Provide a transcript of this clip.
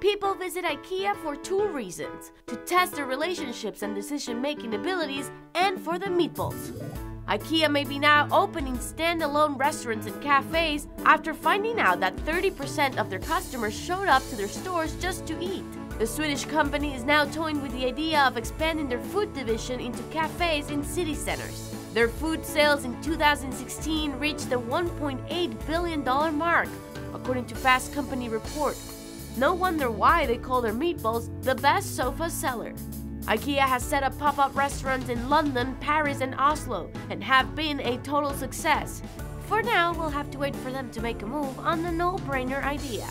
People visit IKEA for two reasons to test their relationships and decision making abilities, and for the meatballs. IKEA may be now opening standalone restaurants and cafes after finding out that 30% of their customers showed up to their stores just to eat. The Swedish company is now toying with the idea of expanding their food division into cafes in city centers. Their food sales in 2016 reached the $1.8 billion mark, according to Fast Company report. No wonder why they call their meatballs the best sofa seller. IKEA has set up pop up restaurants in London, Paris, and Oslo and have been a total success. For now, we'll have to wait for them to make a move on the no brainer idea.